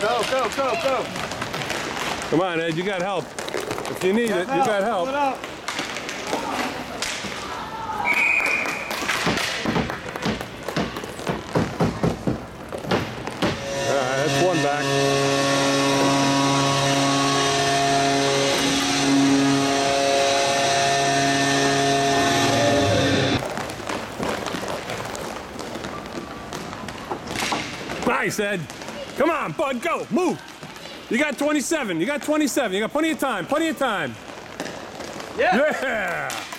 Go, go, go, go. Come on, Ed, you got help. If you need it, you got help. Pull it out. All right, that's one back. Nice, Ed. Come on, bud, go, move. You got 27. You got 27. You got plenty of time. Plenty of time. Yeah. Yeah.